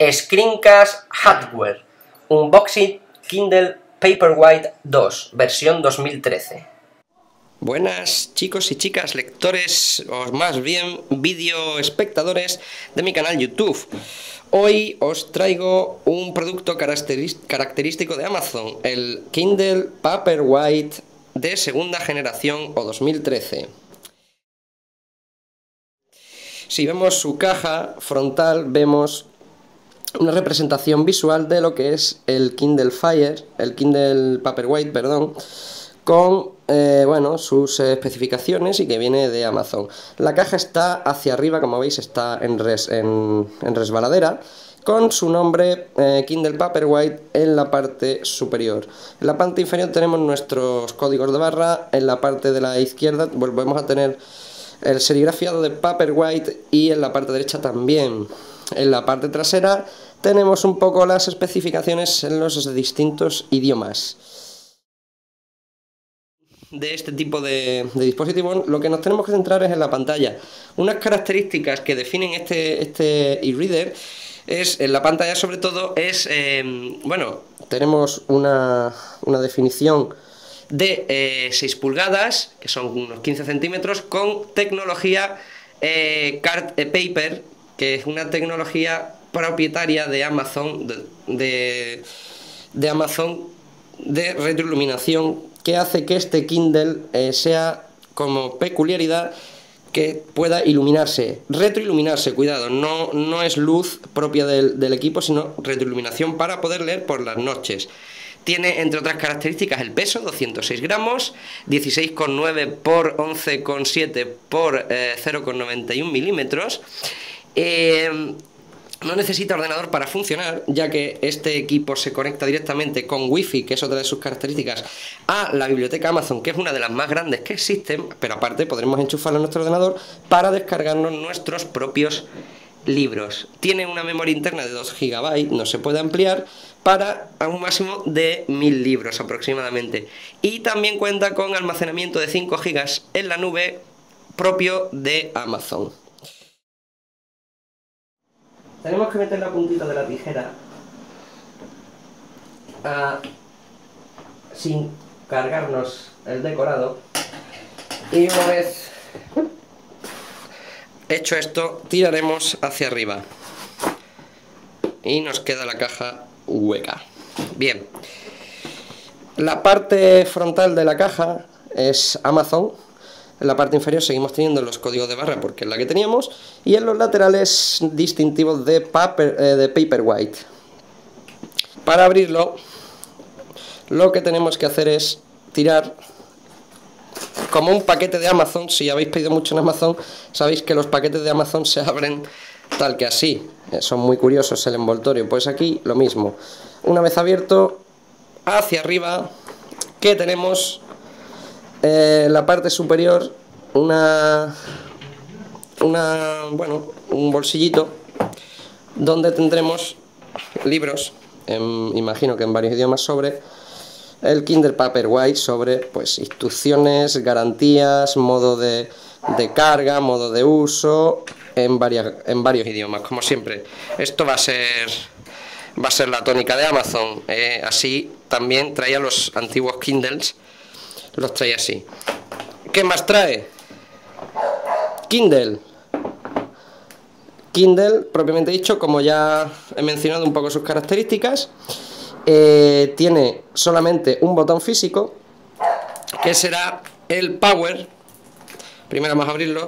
Screencast Hardware, Unboxing Kindle Paperwhite 2, versión 2013. Buenas chicos y chicas, lectores, o más bien video espectadores de mi canal YouTube. Hoy os traigo un producto característico de Amazon, el Kindle Paperwhite de segunda generación o 2013. Si vemos su caja frontal, vemos una representación visual de lo que es el Kindle Fire, el Kindle Paperwhite, perdón, con eh, bueno, sus especificaciones y que viene de Amazon. La caja está hacia arriba, como veis, está en, en, resbaladera, con su nombre eh, Kindle Paperwhite en la parte superior. En la parte inferior tenemos nuestros códigos de barra, en la parte de la izquierda volvemos a tener el serigrafiado de Paperwhite y en la parte derecha también. En la parte trasera tenemos un poco las especificaciones en los distintos idiomas. De este tipo de, dispositivo, lo que nos tenemos que centrar es en la pantalla. Unas características que definen este, este e-reader es, en la pantalla sobre todo, es, em, bueno, tenemos una, definición de 6 eh, pulgadas, que son unos 15 centímetros, con tecnología eh, Card Paper, que es una tecnología propietaria de Amazon, de, de, Amazon de retroiluminación, que hace que este Kindle eh, sea como peculiaridad que pueda iluminarse, retroiluminarse, cuidado, no, no es luz propia del, equipo, sino retroiluminación para poder leer por las noches. Tiene, entre otras características, el peso, 206 gramos, 16,9 por 11,7 por 0,91 eh, milímetros. Eh, no necesita ordenador para funcionar, ya que este equipo se conecta directamente con Wi-Fi, que es otra de sus características, a la biblioteca Amazon, que es una de las más grandes que existen, pero aparte podremos enchufarlo a nuestro ordenador para descargarnos nuestros propios libros. Tiene una memoria interna de 2 GB, no se puede ampliar, para un máximo de 1000 libros aproximadamente. Y también cuenta con almacenamiento de 5 GB en la nube propio de Amazon. Tenemos que meter la puntita de la tijera. Sin cargarnos el decorado. Y una vez hecho esto tiraremos hacia arriba. Y nos queda la caja hueca. Bien. La parte frontal de la caja es Amazon en la parte inferior seguimos teniendo los códigos de barra porque es la que teníamos. Y en los laterales distintivos de, paper, eh, de Paperwhite. Para abrirlo, lo que tenemos que hacer es tirar como un paquete de Amazon. Si habéis pedido mucho en Amazon, sabéis que los paquetes de Amazon se abren tal que así. Eh, son muy curiosos el envoltorio. Pues aquí lo mismo. Una vez abierto, hacia arriba, que tenemos en la parte superior una, una, bueno, un bolsillito donde tendremos libros, imagino que en varios idiomas, sobre el Kindle Paperwhite, sobre pues, instrucciones, garantías, modo de, de carga, modo de uso, en, varias, en varios idiomas, como siempre. Esto va a ser va a ser la tónica de Amazon. Eh, así también traía los antiguos Kindles los trae así. ¿Qué más trae? Kindle. Kindle, propiamente dicho, como ya he mencionado un poco sus características, eh, tiene solamente un botón físico, que será el Power. Primero vamos a abrirlo.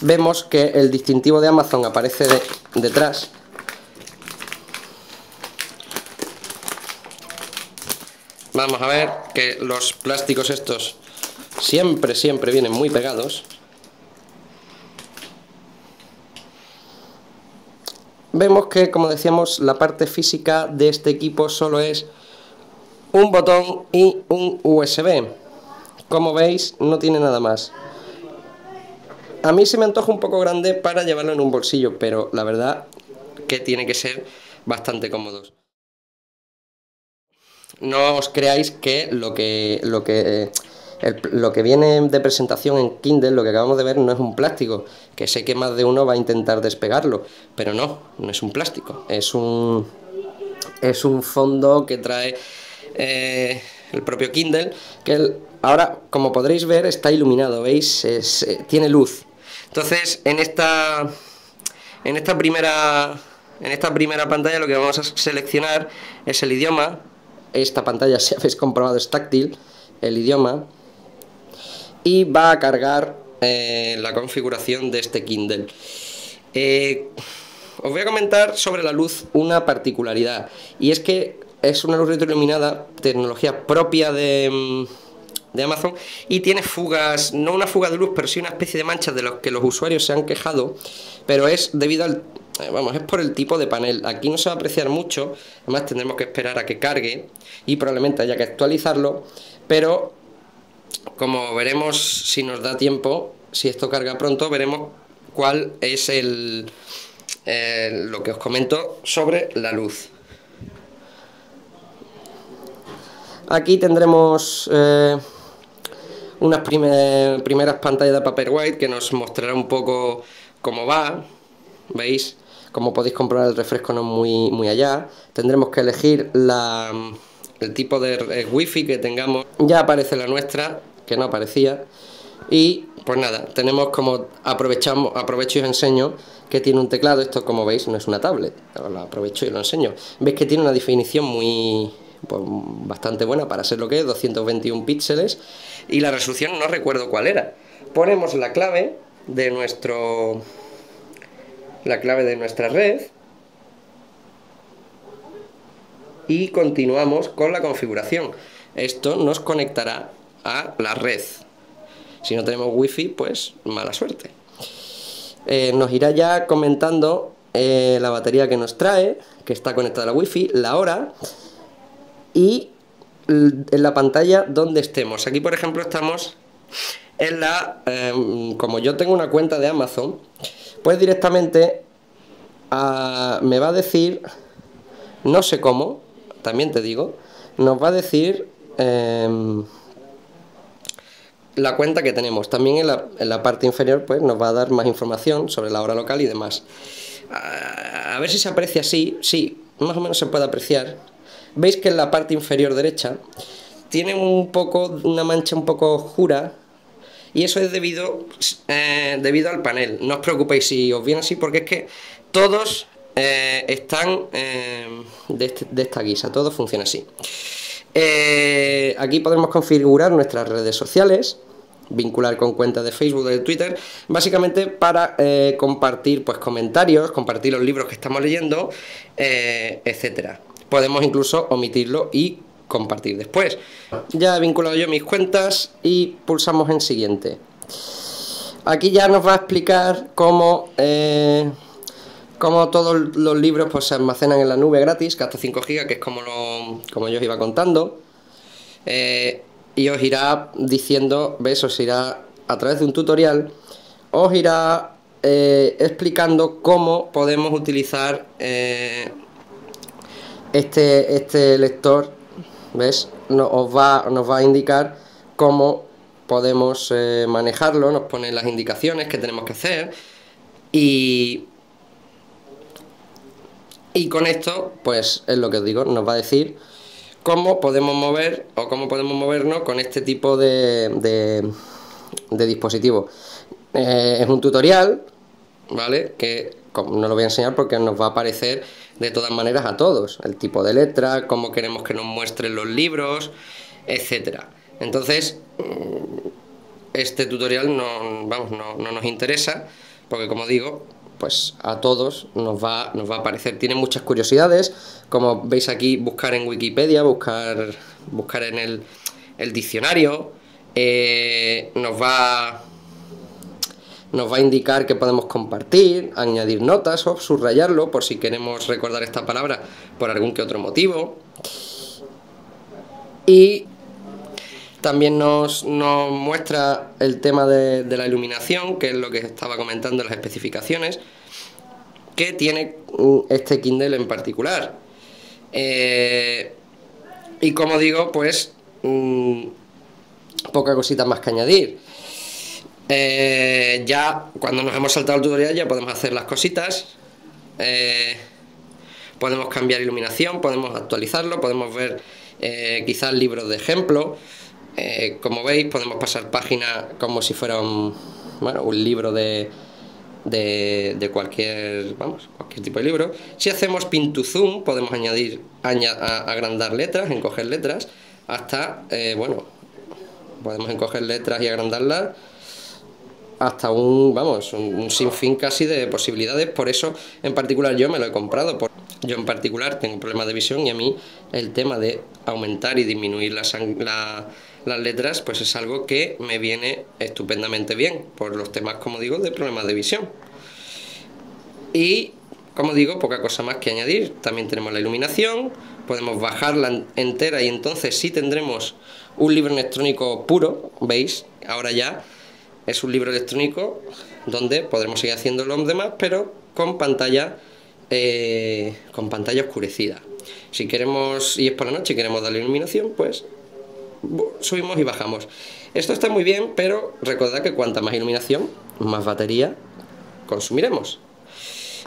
Vemos que el distintivo de Amazon aparece detrás Vamos a ver que los plásticos estos siempre, siempre vienen muy pegados. Vemos que, como decíamos, la parte física de este equipo solo es un botón y un USB. Como veis, no tiene nada más. A mí se me antoja un poco grande para llevarlo en un bolsillo, pero la verdad que tiene que ser bastante cómodo no os creáis que lo que, lo que lo que viene de presentación en Kindle, lo que acabamos de ver, no es un plástico, que sé que más de uno va a intentar despegarlo, pero no, no es un plástico, es un, es un fondo que trae eh, el propio Kindle, que ahora, como podréis ver, está iluminado, ¿veis? Eh, tiene luz. Entonces, en esta, en esta primera en esta primera pantalla lo que vamos a seleccionar es el idioma. Esta pantalla, si habéis comprobado, es táctil, el idioma. Y va a cargar eh, la configuración de este Kindle. Eh, os voy a comentar sobre la luz una particularidad. Y es que es una luz retroiluminada, tecnología propia de, mm, de Amazon y tiene fugas, no una fuga de luz, pero sí una especie de manchas de los que los usuarios se han quejado, pero es debido al eh, vamos, es por el tipo de panel. Aquí no se va a apreciar mucho, además tendremos que esperar a que cargue y probablemente haya que actualizarlo, pero como veremos si nos da tiempo, si esto carga pronto, veremos cuál es el, eh, lo que os comento sobre la luz. Aquí tendremos eh, unas primeras pantallas de Paperwhite que nos mostrará un poco cómo va, ¿veis? Como podéis comprobar el refresco no es muy, muy allá. Tendremos que elegir la, el tipo de eh, wifi que tengamos. Ya aparece la nuestra, que no aparecía. Y pues nada, tenemos como aprovechamos, aprovecho y os enseño que tiene un teclado. Esto como veis no es una tablet, lo aprovecho y lo enseño. Veis que tiene una definición muy, pues, bastante buena para ser lo que es, 221 píxeles. Y la resolución no recuerdo cuál era. Ponemos la clave de nuestro la clave de nuestra red y continuamos con la configuración. Esto nos conectará a la red. Si no tenemos wifi, pues mala suerte. Eh, nos irá ya comentando eh, la batería que nos trae, que está conectada a la wifi, la hora y en la pantalla donde estemos. Aquí, por ejemplo, estamos en la... Em, como yo tengo una cuenta de Amazon, pues directamente ah, me va a decir, no sé cómo, también te digo, nos va a decir em, la cuenta que tenemos. También en la, parte inferior pues nos va a dar más información sobre la hora local y demás. A, a ver si se aprecia así, sí, más o menos se puede apreciar. Veis que en la parte inferior derecha tiene un poco, una mancha un poco oscura y eso es debido, eh, debido al panel. No os preocupéis si os viene así porque es que todos eh, están eh, este, de, esta guisa, todo funciona así. aquí podremos configurar nuestras redes sociales, vincular con cuentas de Facebook o de Twitter, básicamente para compartir pues, comentarios, compartir los libros que estamos leyendo, etcétera. Podemos incluso omitirlo y compartir después. Ya he vinculado yo mis cuentas y pulsamos en siguiente. Aquí ya nos va a explicar cómo, eh, cómo todos los libros pues, se almacenan en la nube gratis, que hasta 5 GB, que es como, lo, como yo os iba contando. Eh, y os irá diciendo, ¿ves? Os irá a través de un tutorial, os irá eh, explicando cómo podemos utilizar este, este lector ¿ves? Nos, va, nos va a indicar cómo podemos eh, manejarlo, nos pone las indicaciones que tenemos que hacer y, y con esto, pues es lo que os digo, nos va a decir cómo podemos mover o cómo podemos movernos con este tipo de, de, dispositivo. Eh, es un tutorial, ¿vale? Que no lo voy a enseñar porque nos va a aparecer de todas maneras a todos, el tipo de letra, cómo queremos que nos muestren los libros, etcétera. Entonces, mm, este tutorial no, vamos, no, nos interesa, porque como digo, pues a todos nos va, nos va a aparecer. Tiene muchas curiosidades, como veis aquí, buscar en Wikipedia, buscar, buscar en el, el diccionario, eh, nos va nos va a indicar que podemos compartir, añadir notas o subrayarlo por si queremos recordar esta palabra por algún que otro motivo. Y también nos, muestra el tema de, la iluminación, que es lo que estaba comentando en las especificaciones, que tiene este Kindle en particular. Eh, y como digo, pues mm, poca cosita más que añadir. Eh, ya cuando nos hemos saltado el tutorial ya podemos hacer las cositas. Eh, podemos cambiar iluminación, podemos actualizarlo, podemos ver eh, quizás libros de ejemplo. como veis podemos pasar páginas como si fuera un, bueno, un libro de, de, cualquier, vamos, cualquier tipo de libro. Si hacemos pin to zoom podemos añadir, agrandar letras, encoger letras, hasta, bueno, podemos encoger letras y agrandarlas hasta un, vamos, un, sinfín casi de posibilidades. Por eso, en particular, yo me lo he comprado. Por, yo, en particular, tengo problemas de visión y a mí el tema de aumentar y disminuir las, las letras, pues es algo que me viene estupendamente bien por los temas, como digo, de problemas de visión. Y, como digo, poca cosa más que añadir. También tenemos la iluminación, podemos bajarla entera y entonces sí tendremos un libro electrónico puro, ¿veis? Ahora ya es un libro electrónico donde podremos seguir haciendo lo demás, pero con pantalla, eh, con pantalla oscurecida. Si queremos, y es por la noche y queremos darle iluminación, pues subimos y bajamos. Esto está muy bien, pero recordad que cuanta más iluminación, más batería consumiremos.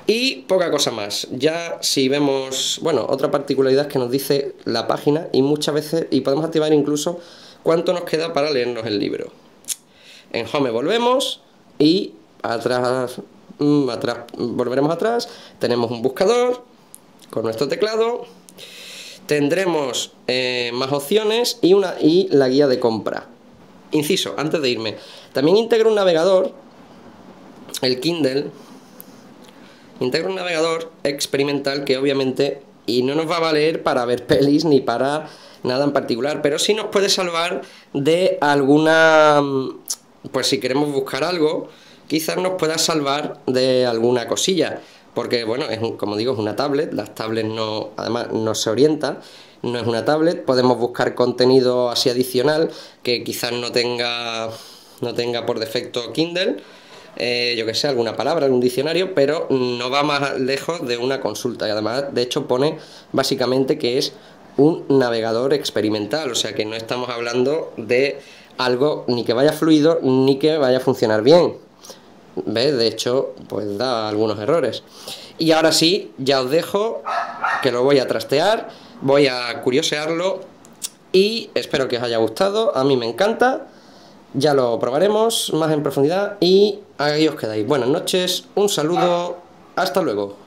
Y poca cosa más. Ya si vemos, bueno, otra particularidad que nos dice la página y muchas veces, y podemos activar incluso cuánto nos queda para leernos el libro. En Home volvemos y atrás, mm, atrás volveremos atrás. Tenemos un buscador con nuestro teclado. Tendremos eh, más opciones y, una, y la guía de compra. Inciso, antes de irme, también integra un navegador, el Kindle, integra un navegador experimental que obviamente y no nos va a valer para ver pelis ni para nada en particular, pero sí nos puede salvar de alguna pues si queremos buscar algo, quizás nos pueda salvar de alguna cosilla. Porque, bueno, es como digo, es una tablet, las tablets no, además no se orienta, no es una tablet, podemos buscar contenido así adicional que quizás no tenga, no tenga por defecto Kindle, eh, yo que sé, alguna palabra, algún diccionario, pero no va más lejos de una consulta. Y además, de hecho, pone básicamente que es un navegador experimental, o sea que no estamos hablando de algo ni que vaya fluido ni que vaya a funcionar bien. ¿Ves? De hecho, pues da algunos errores. Y ahora sí, ya os dejo, que lo voy a trastear, voy a curiosearlo y espero que os haya gustado. A mí me encanta. Ya lo probaremos más en profundidad y ahí os quedáis. Buenas noches, un saludo, hasta luego.